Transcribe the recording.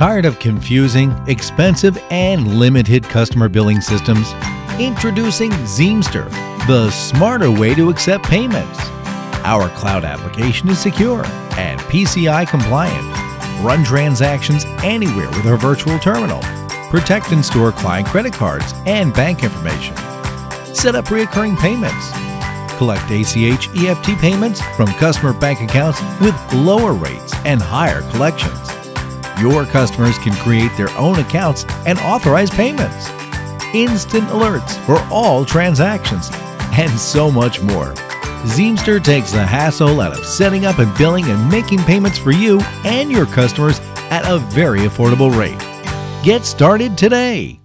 Tired of confusing, expensive, and limited customer billing systems? Introducing Zeamster, the smarter way to accept payments. Our cloud application is secure and PCI compliant. Run transactions anywhere with our virtual terminal. Protect and store client credit cards and bank information. Set up recurring payments. Collect ACH EFT payments from customer bank accounts with lower rates and higher collections. Your customers can create their own accounts and authorize payments. Instant alerts for all transactions, and so much more. Zeamster takes the hassle out of setting up and billing and making payments for you and your customers at a very affordable rate. Get started today.